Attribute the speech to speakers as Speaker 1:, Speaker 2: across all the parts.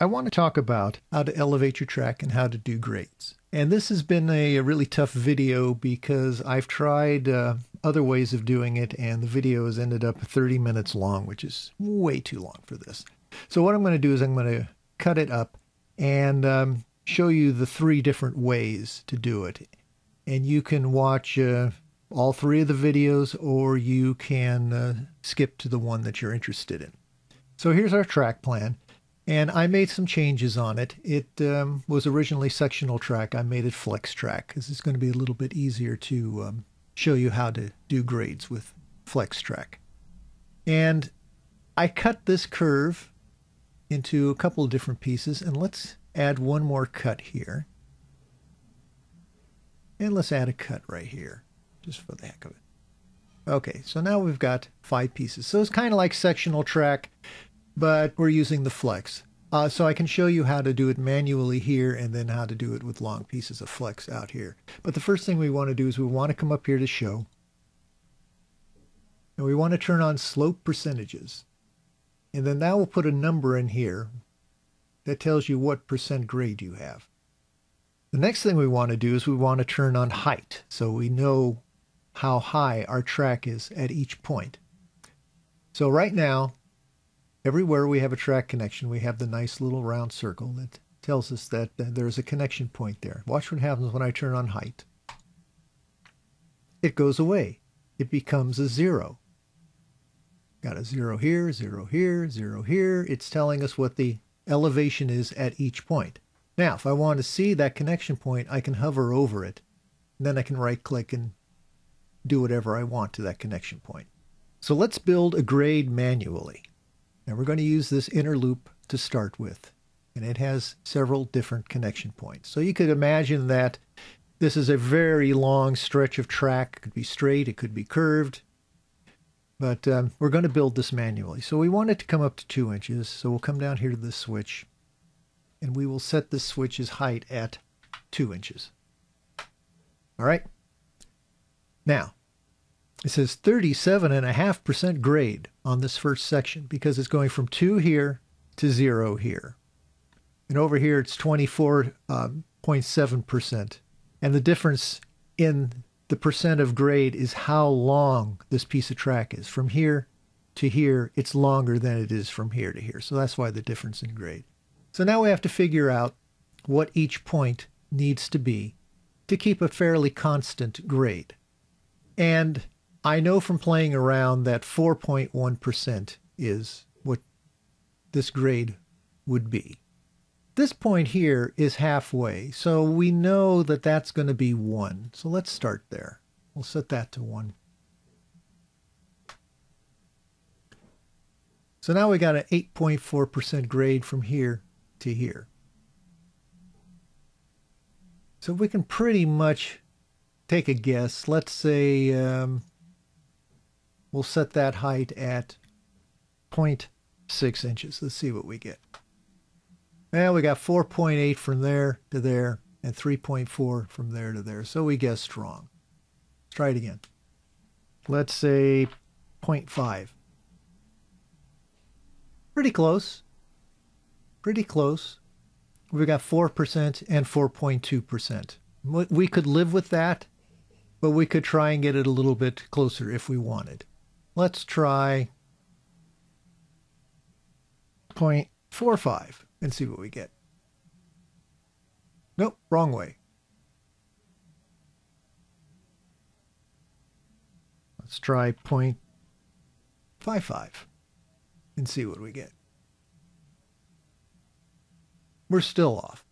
Speaker 1: I want to talk about how to elevate your track and how to do grades. And this has been a, a really tough video because I've tried uh, other ways of doing it, and the video has ended up 30 minutes long, which is way too long for this. So, what I'm going to do is I'm going to cut it up and um, show you the three different ways to do it. And you can watch uh, all three of the videos, or you can uh, skip to the one that you're interested in. So, here's our track plan. And I made some changes on it. It um, was originally sectional track. I made it flex track because it's going to be a little bit easier to um, show you how to do grades with flex track. And I cut this curve into a couple of different pieces. And let's add one more cut here. And let's add a cut right here, just for the heck of it. Okay, so now we've got five pieces. So it's kind of like sectional track but we're using the flex. Uh, so I can show you how to do it manually here and then how to do it with long pieces of flex out here. But the first thing we want to do is we want to come up here to show. And we want to turn on slope percentages. And then that will put a number in here that tells you what percent grade you have. The next thing we want to do is we want to turn on height so we know how high our track is at each point. So right now Everywhere we have a track connection, we have the nice little round circle that tells us that uh, there's a connection point there. Watch what happens when I turn on height. It goes away. It becomes a zero. Got a zero here, zero here, zero here. It's telling us what the elevation is at each point. Now, if I want to see that connection point, I can hover over it. And then I can right click and do whatever I want to that connection point. So let's build a grade manually. And we're going to use this inner loop to start with. And it has several different connection points. So you could imagine that this is a very long stretch of track. It could be straight, it could be curved. But um, we're going to build this manually. So we want it to come up to two inches. So we'll come down here to this switch. And we will set this switch's height at two inches. All right. Now, it says 37.5% grade on this first section because it's going from 2 here to 0 here. And over here it's 24.7%. Um, and the difference in the percent of grade is how long this piece of track is. From here to here, it's longer than it is from here to here. So that's why the difference in grade. So now we have to figure out what each point needs to be to keep a fairly constant grade. And I know from playing around that 4.1% is what this grade would be. This point here is halfway, so we know that that's going to be 1. So let's start there. We'll set that to 1. So now we got an 8.4% grade from here to here. So we can pretty much take a guess. Let's say um, We'll set that height at 0.6 inches. Let's see what we get. Well, we got 4.8 from there to there and 3.4 from there to there. So we guessed wrong. Let's try it again. Let's say 0.5. Pretty close. Pretty close. We got 4% and 4.2%. We could live with that, but we could try and get it a little bit closer if we wanted. Let's try 0.45 and see what we get. Nope, wrong way. Let's try 0.55 and see what we get. We're still off.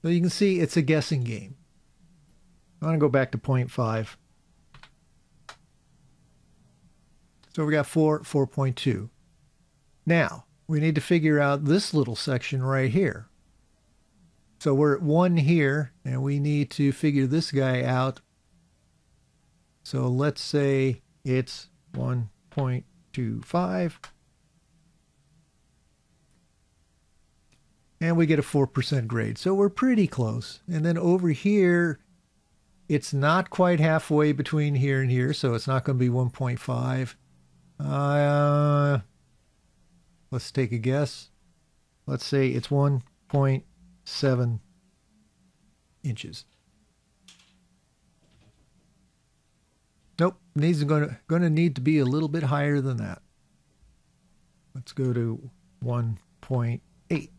Speaker 1: So you can see it's a guessing game. I want to go back to 0.5. So we got 4, 4.2. Now, we need to figure out this little section right here. So we're at 1 here, and we need to figure this guy out. So let's say it's 1.25. And we get a 4% grade. So we're pretty close. And then over here, it's not quite halfway between here and here, so it's not going to be 1.5. Uh, let's take a guess. let's say it's 1.7 inches. Nope, needs going to going to need to be a little bit higher than that. Let's go to 1.8.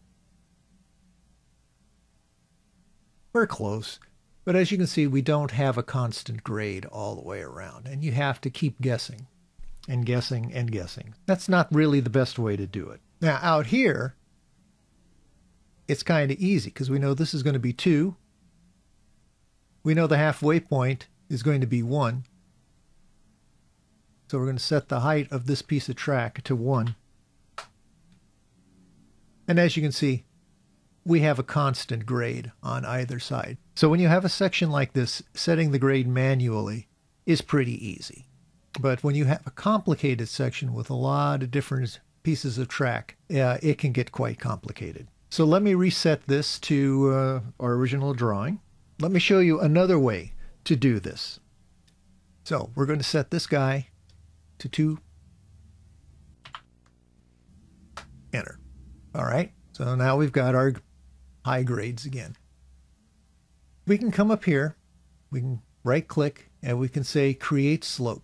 Speaker 1: We're close, but as you can see, we don't have a constant grade all the way around, and you have to keep guessing and guessing and guessing. That's not really the best way to do it. Now, out here, it's kind of easy because we know this is going to be 2. We know the halfway point is going to be 1. So we're going to set the height of this piece of track to 1. And as you can see, we have a constant grade on either side. So when you have a section like this, setting the grade manually is pretty easy. But when you have a complicated section with a lot of different pieces of track, uh, it can get quite complicated. So let me reset this to uh, our original drawing. Let me show you another way to do this. So we're going to set this guy to 2. Enter. All right, so now we've got our high grades again. We can come up here, we can right click, and we can say create slope.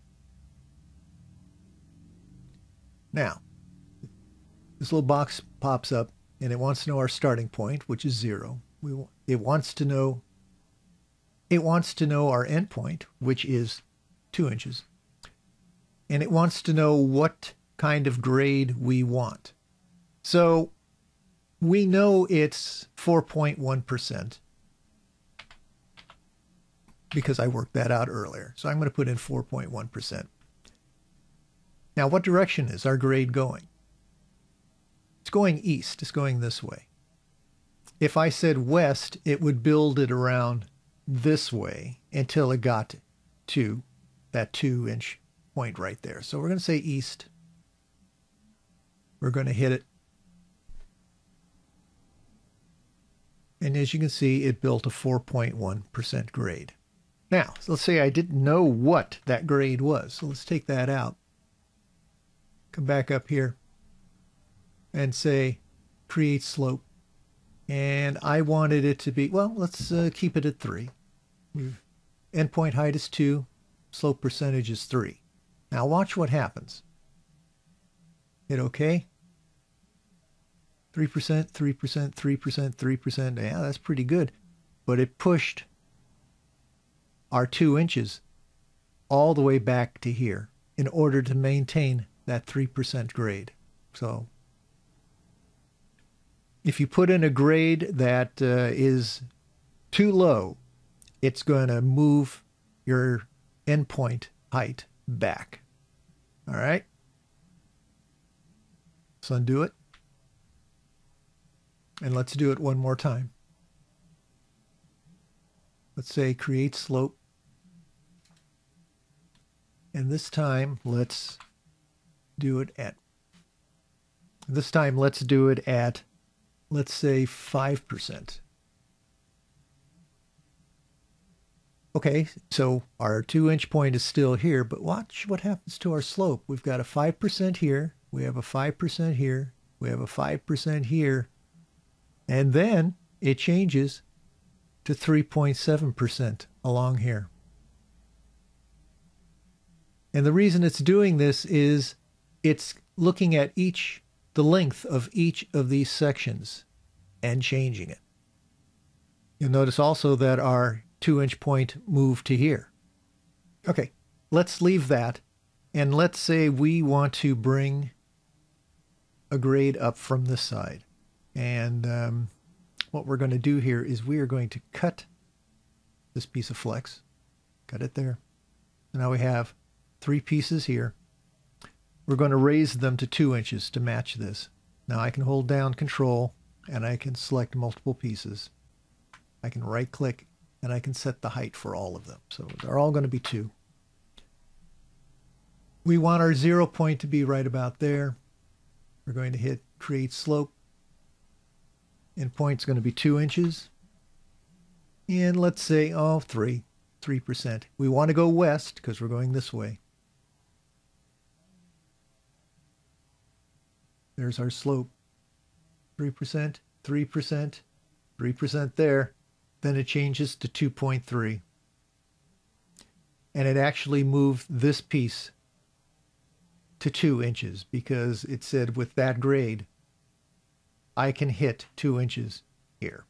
Speaker 1: Now, this little box pops up and it wants to know our starting point, which is zero. We, it wants to know it wants to know our endpoint, which is two inches and it wants to know what kind of grade we want. So we know it's 4.1% because I worked that out earlier. So I'm going to put in 4.1%. Now, what direction is our grade going? It's going east. It's going this way. If I said west, it would build it around this way until it got to that two inch point right there. So we're going to say east. We're going to hit it. And as you can see, it built a 4.1% grade. Now, so let's say I didn't know what that grade was. So let's take that out. Come back up here and say create slope. And I wanted it to be, well, let's uh, keep it at 3. Endpoint height is 2. Slope percentage is 3. Now watch what happens. Hit OK. 3%, 3%, 3%, 3%. Yeah, that's pretty good. But it pushed our two inches all the way back to here in order to maintain that 3% grade. So if you put in a grade that uh, is too low, it's going to move your endpoint height back. All right. Let's undo it. And let's do it one more time. Let's say create slope. And this time, let's do it at, this time, let's do it at, let's say 5%. Okay, so our two inch point is still here, but watch what happens to our slope. We've got a 5% here, we have a 5% here, we have a 5% here, and then it changes to 3.7% along here. And the reason it's doing this is it's looking at each, the length of each of these sections and changing it. You'll notice also that our two inch point moved to here. Okay, let's leave that. And let's say we want to bring a grade up from this side. And um, what we're going to do here is we are going to cut this piece of flex. Cut it there. So now we have three pieces here. We're going to raise them to two inches to match this. Now I can hold down control and I can select multiple pieces. I can right click and I can set the height for all of them. So they're all going to be 2. We want our zero point to be right about there. We're going to hit create slope. And point's going to be 2 inches. And let's say, oh, 3, 3%. We want to go west because we're going this way. There's our slope. 3%, 3%, 3% there. Then it changes to 2.3. And it actually moved this piece to 2 inches because it said with that grade, I can hit 2 inches here.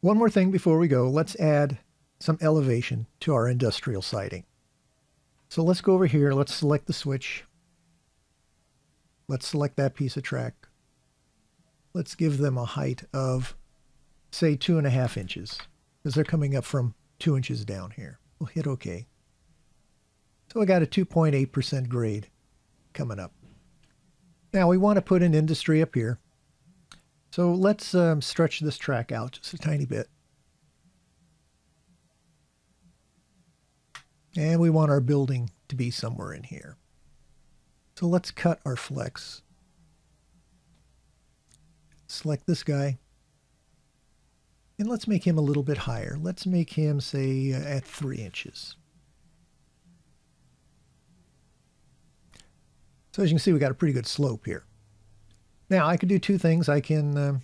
Speaker 1: One more thing before we go, let's add some elevation to our industrial siding. So let's go over here, let's select the switch. Let's select that piece of track. Let's give them a height of, say, two and a half inches, because they're coming up from two inches down here. We'll hit OK. So I got a 2.8% grade coming up. Now we want to put an industry up here. So let's um, stretch this track out just a tiny bit. And we want our building to be somewhere in here. So let's cut our flex. Select this guy. And let's make him a little bit higher. Let's make him, say, uh, at 3 inches. So as you can see, we got a pretty good slope here. Now, I could do two things. I can uh,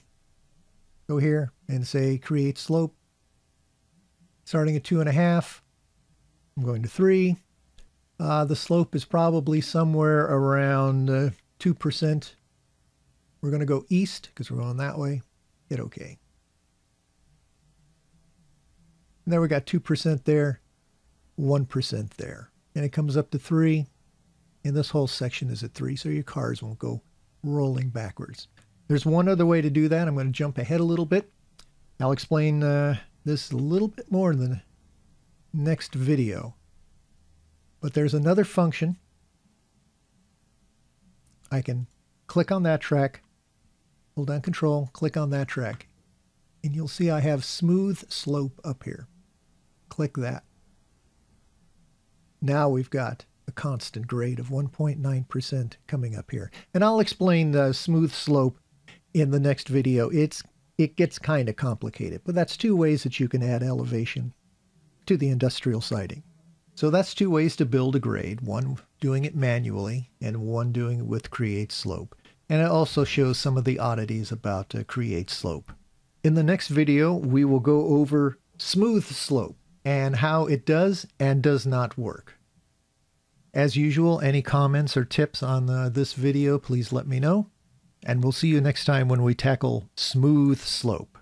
Speaker 1: go here and say create slope. Starting at 2.5, I'm going to 3. Uh, the slope is probably somewhere around uh, 2%. We're going to go east because we're going that way. Hit OK. And there we got 2% there, 1% there. And it comes up to 3. And this whole section is at 3, so your cars won't go rolling backwards. There's one other way to do that. I'm going to jump ahead a little bit. I'll explain uh, this a little bit more in the next video. But there's another function. I can click on that track, hold down control, click on that track, and you'll see I have smooth slope up here. Click that. Now we've got a constant grade of 1.9% coming up here. And I'll explain the smooth slope in the next video. It's It gets kind of complicated, but that's two ways that you can add elevation to the industrial siding. So that's two ways to build a grade, one doing it manually and one doing it with Create Slope. And it also shows some of the oddities about uh, Create Slope. In the next video, we will go over Smooth Slope and how it does and does not work. As usual, any comments or tips on uh, this video, please let me know. And we'll see you next time when we tackle Smooth Slope.